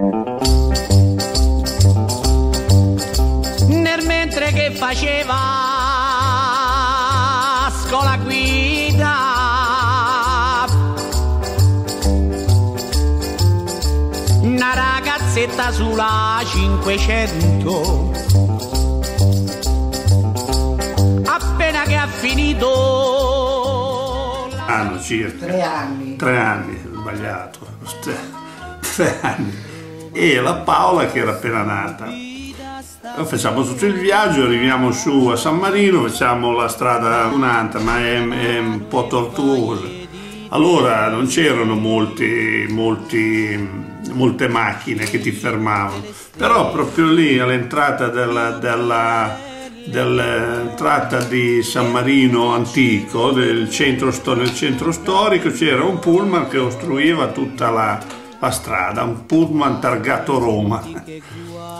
Nel mentre che faceva scuola guida una ragazzetta sulla 500 appena che ha finito Anno circa. Tre anni. Tre anni, sbagliato. Tre, tre anni. E la Paola che era appena nata. Facciamo tutto il viaggio, arriviamo su a San Marino, facciamo la strada un'anta, ma è, è un po' tortuosa. Allora non c'erano molti, molti, molte macchine che ti fermavano, però proprio lì all'entrata della, della, dell'entrata di San Marino antico, del centro, nel centro storico, c'era un pullman che ostruiva tutta la, la strada, un pullman targato Roma,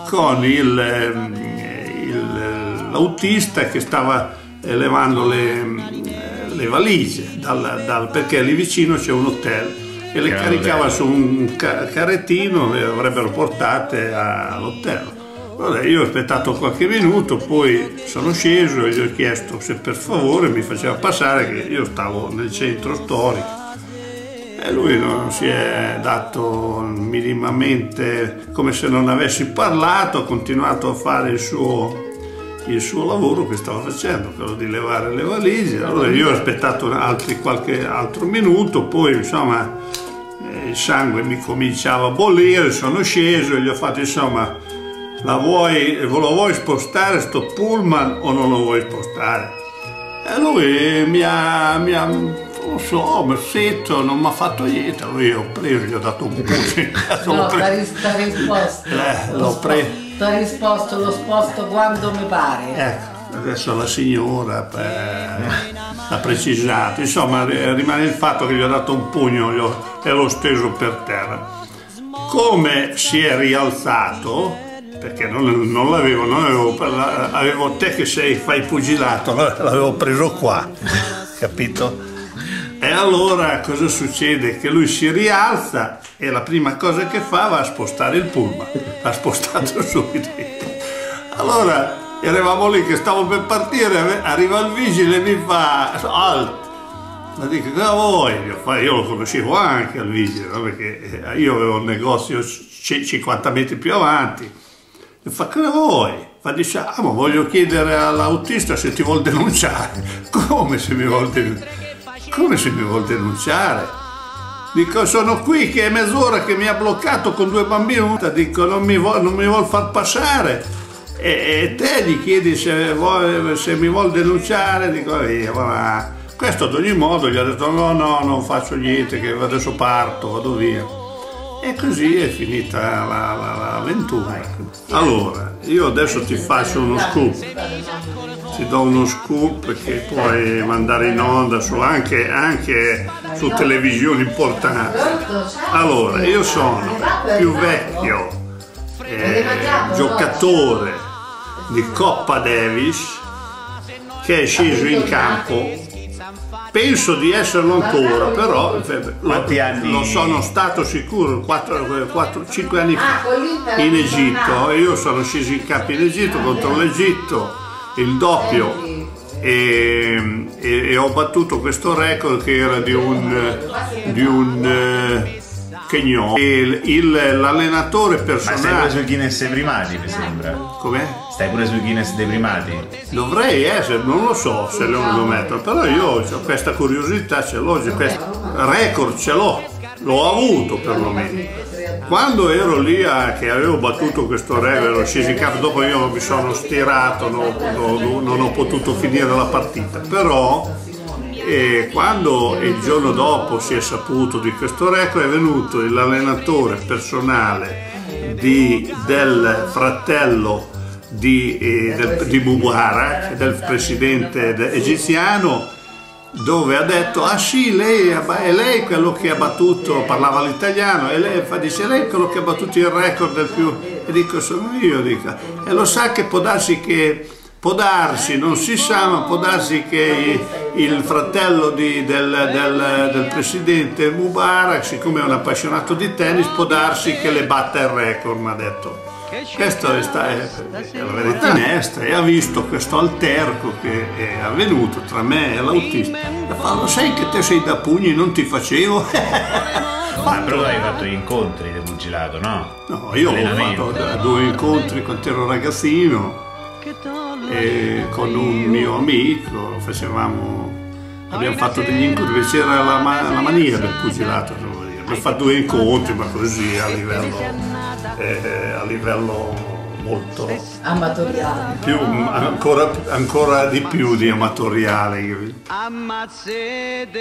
con il, ehm, il- l'autista che stava eh, levando le, le valigie, dal- dal- perché lì vicino c'è un hotel e le caricava su un ca- carrettino e le avrebbero portate a- all'hotel. Vabbè, io ho aspettato qualche minuto, poi sono sceso e gli ho chiesto se per favore mi faceva passare che io stavo nel centro storico. E lui non si è dato minimamente come se non avessi parlato, ha continuato a fare il suo, il suo lavoro che stava facendo, quello di levare le valigie. Allora io ho aspettato altri qualche altro minuto, poi insomma eh, il sangue mi cominciava a bollire, sono sceso e gli ho fatto insomma, la vuoi, lo vuoi spostare sto pullman o non lo vuoi spostare? E lui mi ha, mi ha non so, mi zitto, non mi ha fatto niente, lui io ho preso, gli ho dato un pugno No, preso. ris- risposto. Eh, l'ho spo- pre- T'ha risposto lo sposto quando mi pare. Ecco, adesso la signora eh, ha precisato, insomma rimane il fatto che gli ho dato un pugno ho- e l'ho steso per terra. Come si è rialzato, perché non, non l'avevo, non avevo, avevo te che sei, fai pugilato, l'avevo preso qua, capito? E allora cosa succede? Che lui si rialza e la prima cosa che fa va a spostare il pullman, l'ha spostato subito. Allora eravamo lì che stavo per partire, arriva il vigile e mi fa alt. Ma dico, cosa vuoi? Io, lo conoscevo anche al vigile, no? perché eh, io avevo un negozio c- 50 metri più avanti. E fa, cosa vuoi? Fa, dice, ma voglio chiedere all'autista se ti vuol denunciare. Come se mi vuol denunciare? Come se mi vuol denunciare? Dico, sono qui che è mezz'ora che mi ha bloccato con due bambini, dico, non mi vuol, non mi vuol far passare. E, e te gli chiedi se, vuole- se mi vuol denunciare, dico, via, va. Questo ad ogni modo gli ha detto, no, no, non faccio niente, che adesso parto, vado via. E così è finita la- la- la- l'avventura. Allora, io adesso ti faccio uno scoop ti do uno scoop che puoi mandare in onda su, anche, anche su televisioni importanti. Allora, io sono più vecchio eh, giocatore di Coppa Davis che è sceso in campo. Penso di esserlo ancora, però lo, anni? lo sono stato sicuro 4-5 anni Ah, fa con l'Inter in Egitto. Io sono sceso in campo in Egitto contro l'Egitto, il doppio e, e- e ho battuto questo record che era di un, di un eh, Kenyò. Il- il- L'allenatore Ma stai pure personale, sui Guinness dei primati, mi sembra. com'è? Stai pure sui Guinness dei primati. Dovrei essere, non lo so se lo, lo metto, però io ho questa curiosità, ce l'ho, questo record ce l'ho, l'ho avuto perlomeno. Quando ero lì a- che avevo battuto questo record, ero sceso in campo, dopo io mi sono stirato, non, non- non ho potuto finire la partita, però eh, quando il giorno dopo si è saputo di questo record è venuto l'allenatore personale di- del fratello di, eh, del- di Mubarak, del presidente de- egiziano, dove ha detto ah sì lei è lei quello che ha battuto parlava l'italiano e lei fa dice lei quello che ha battuto il record del più e dico sono io dico e lo sa che può darsi che può darsi non si sa ma può darsi che il fratello di- del, del- del presidente Mubarak, siccome è un appassionato di tennis, può darsi che le batta il record, mi ha detto. Questo è, sta- è- è la verità onesta e ha visto questo alterco che è avvenuto tra me e l'autista. E fa, lo sai che te sei da pugni, non ti facevo? Ma però hai fatto gli incontri di pugilato, no? No, io ho fatto due incontri quando ero ragazzino e con un mio amico facevamo, abbiamo fatto degli incontri, perché c'era la, la mania del pugilato, Abbiamo fatto due incontri, ma così a livello, eh, a livello molto Amatoriale. più, ancora, ancora di più di amatoriale.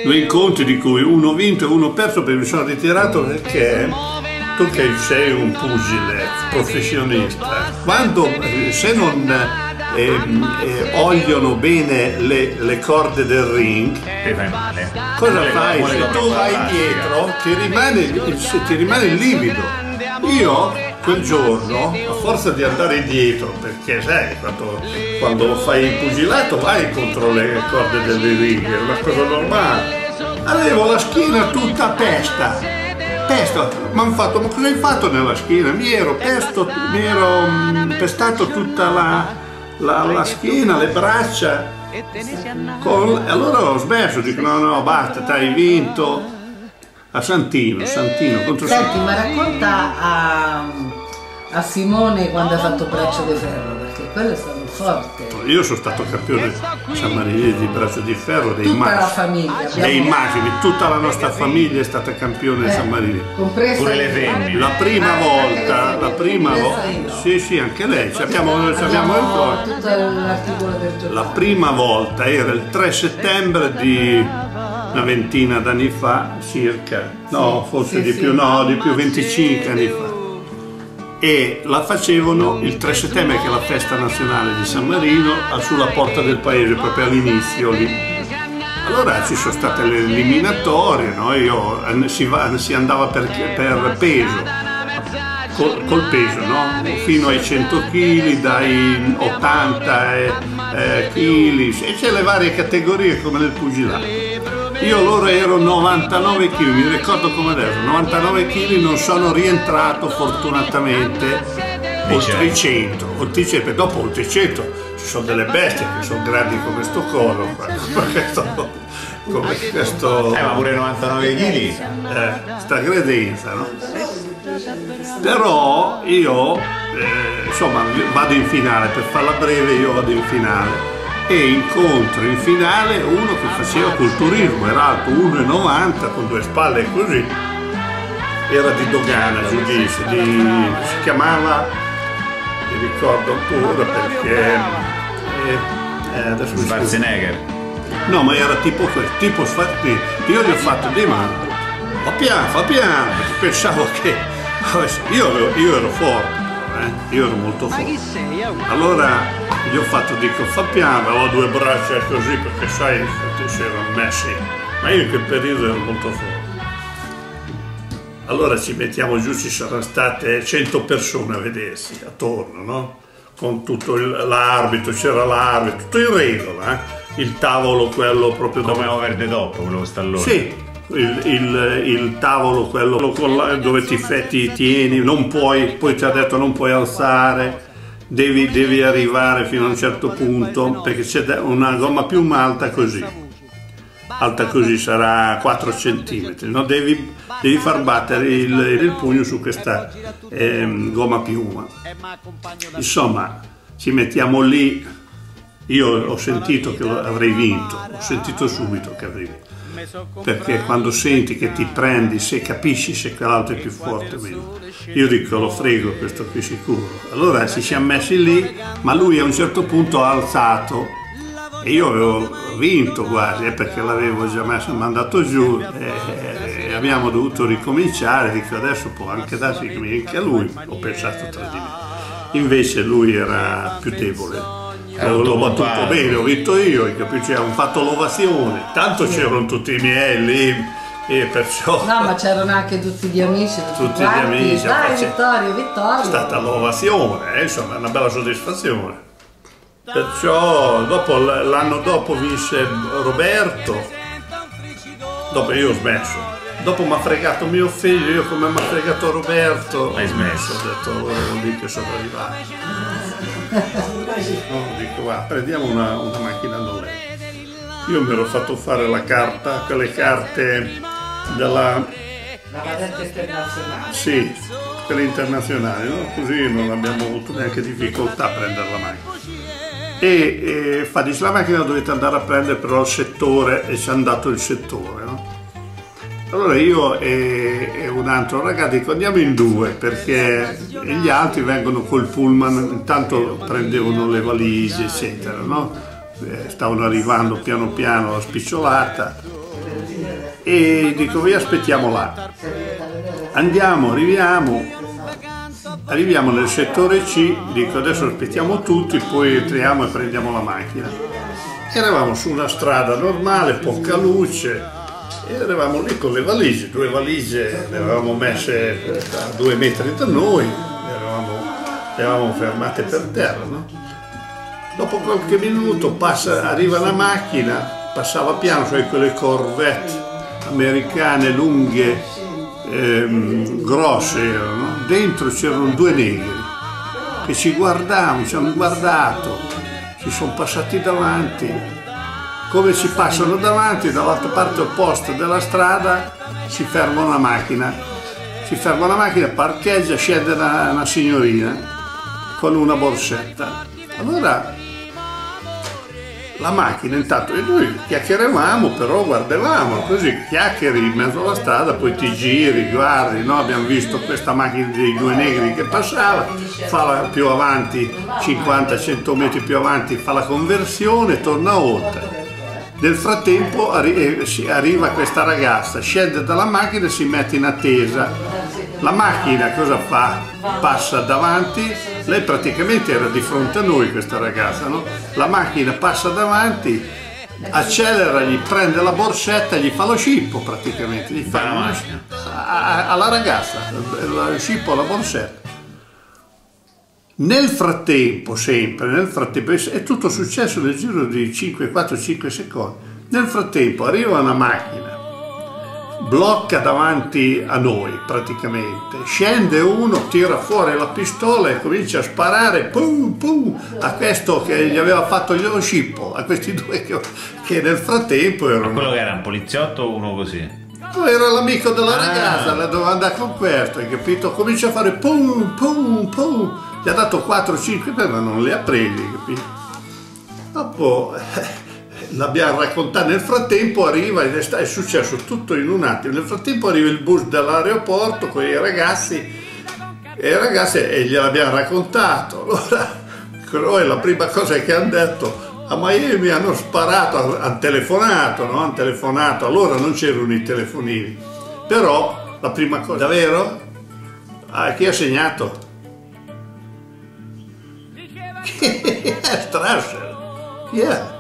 Due incontri di cui uno vinto e uno perso perché mi sono ritirato perché tu che sei un pugile professionista, quando eh, se non eh, eh, ogliono bene le, le corde del ring, fai male. cosa Vuole- fai? Se tu vai dietro ti rimane, il- ti rimane il livido. Io quel giorno, a forza di andare dietro, perché sai, quando, quando fai il pugilato vai contro le corde delle righe, è una cosa normale. Avevo la schiena tutta a pesta. Pesta, mi hanno fatto, ma cosa hai fatto nella schiena? Mi ero, pesto, mi ero mm, pestato tutta la, la- la schiena, le braccia. Con- e allora ho smesso, dico no, no, basta, te hai vinto. A Santino, Santino contro Santino. Senti, ma racconta a, a Simone quando ha fatto braccio di ferro, perché quello è stato forte. Io sono stato campione sammarinese di braccio di ferro dei Tutta la massimi. famiglia. Dei massimi, tutta la nostra famiglia è stata campione eh, sammarinese. compresa Pure le femmine. La prima volta, la prima volta, sì sì anche lei, ci abbiamo, ci abbiamo il corpo. tutto l'articolo del giorno. La prima volta era il 3 settembre di una ventina d'anni fa, circa, no, forse di più, no, di più, 25 anni fa. E la facevano il 3 settembre, che è la festa nazionale di San Marino, sulla porta del paese, proprio all'inizio lì. Allora ci sono state le eliminatorie, no? Io, eh, si, va- si andava per, per peso, col, col peso, no? fino ai 100 kg, dai 80 kg, e c'è le varie categorie come nel pugilato. Io loro ero 99 kg, mi ricordo come adesso, 99 kg non sono rientrato fortunatamente oltre i 100, oltre i 100, dopo oltre i 100 ci sono delle bestie che sono grandi come sto collo, come questo, come questo Eh, ma pure 99 kg. eh, sta credenza, no? Però io, eh, insomma, vado in finale, per farla breve io vado in finale e incontro in finale uno che faceva culturismo, era alto 1,90 con due spalle così, era di Dogana, giudice, di, si chiamava, mi ricordo ancora perché, eh, eh, adesso. Schwarzenegger. No, ma era tipo questo, tipo sfatti. Io gli ho fatto di mano. Fa piano, fa piano, pensavo che. Io, io ero forte, eh, io ero molto forte. Allora gli ho fatto, dico, fa piano, ho due braccia così, perché sai, tutti si erano messi. Ma io in quel periodo ero molto forte. Allora ci mettiamo giù, ci saranno state 100 persone a vedersi attorno, no? Con tutto il- l'arbitro, c'era l'arbitro, tutto in regola, eh? Il tavolo quello proprio Come dove... over the top, quello stallone. Sì, il, il- il tavolo quello la- dove ti, ti tieni, non puoi, poi ti ha detto non puoi alzare, devi, devi arrivare fino a un certo punto perché c'è una gomma più alta così alta così sarà 4 cm, no? devi, devi far battere il, il pugno su questa ehm, gomma piuma. Insomma, ci mettiamo lì, io ho sentito che avrei vinto, ho sentito subito che avrei vinto, perché quando senti che ti prendi, se capisci se quell'altro è più forte o meno, io dico lo frego questo qui sicuro. Allora ci siamo messi lì, ma lui a un certo punto ha alzato. E io avevo vinto quasi eh, perché l'avevo già messo mandato giù e, e abbiamo dovuto ricominciare. Dico adesso può anche darsi che mi a lui. Ho pensato tra di me. Invece lui era più debole Tuo battuto compagno. bene ho vinto io hai capito? Hanno fatto l'ovazione tanto c'erano tutti i miei lì e perciò No, ma c'erano anche tutti gli amici, tutti, Tutti gli amici, Dai, Vittorio, Vittorio. è stata l'ovazione eh, insomma è una bella soddisfazione Perciò dopo, l'anno dopo vinse Roberto, dopo io ho smesso. Dopo mi ha fregato mio figlio, io come mi ha fregato Roberto, Hai smesso. ho detto allora vuol dire che sono arrivato. No, dico va, prendiamo una, una macchina nuova. Io mi ero fatto fare la carta, quelle carte della, La patente internazionale. sì, quelle internazionali, no? così non abbiamo avuto neanche difficoltà a prendere la macchina. E, e fa dice la macchina dovete andare a prendere però il settore e ci hanno dato il settore. No? Allora io e, e un altro ragazzo dico andiamo in due perché gli altri vengono col pullman, intanto prendevano le valigie eccetera, no? Eh, stavano arrivando piano piano la spicciolata e dico vi aspettiamo là. Andiamo, arriviamo, arriviamo nel settore C, dico adesso aspettiamo tutti, poi entriamo e prendiamo la macchina. Eravamo su una strada normale, poca luce, e eravamo lì con le valigie, due valigie le avevamo messe a due metri da noi, le avevamo, le avevamo fermate per terra. No? Dopo qualche minuto passa, arriva la macchina, passava piano, cioè quelle Corvette americane lunghe, ehm, grosse erano, dentro c'erano due negri che ci guardavano, ci hanno guardato, ci sono passati davanti, come ci passano davanti, dall'altra parte opposta della strada si ferma una macchina, si ferma la macchina, parcheggia, scende una, una signorina con una borsetta. Allora la macchina intanto e noi chiacchieravamo però guardavamo così chiacchieri in mezzo alla strada poi ti giri guardi no? abbiamo visto questa macchina dei due negri che passava fa la- più avanti 50-100 metri più avanti fa la conversione torna oltre nel frattempo arri- eh, arriva questa ragazza scende dalla macchina e si mette in attesa la macchina cosa fa? Passa davanti, lei praticamente era di fronte a noi questa ragazza, no? La macchina passa davanti, accelera, gli prende la borsetta, gli fa lo scippo praticamente, gli fa macchina. a- a- alla ragazza, lo scippo alla borsetta. Nel frattempo, sempre, nel frattempo, è tutto successo nel giro di 5, 4, 5 secondi. Nel frattempo arriva una macchina, blocca davanti a noi praticamente, scende uno, tira fuori la pistola e comincia a sparare pum, pum, a questo che gli aveva fatto lo scippo, a questi due che, che nel frattempo erano... Quello che era un poliziotto o uno così? Era l'amico della Ah. ragazza, la doveva andare con questo, hai capito? Comincia a fare pum, pum, pum. Gli ha dato 4-5, ma non le ha presi, capito? Dopo eh, l'abbiamo raccontato, nel frattempo arriva, è successo tutto in un attimo, nel frattempo arriva il bus dell'aeroporto con i ragazzi e i ragazzi e gliel'abbiamo raccontato. Allora, noi la prima cosa che hanno detto, a Miami hanno sparato, hanno telefonato, no? Hanno telefonato, allora non c'erano i telefonini. Però la prima cosa, davvero? Ah, chi ha segnato? Chi è Strasser? Chi è?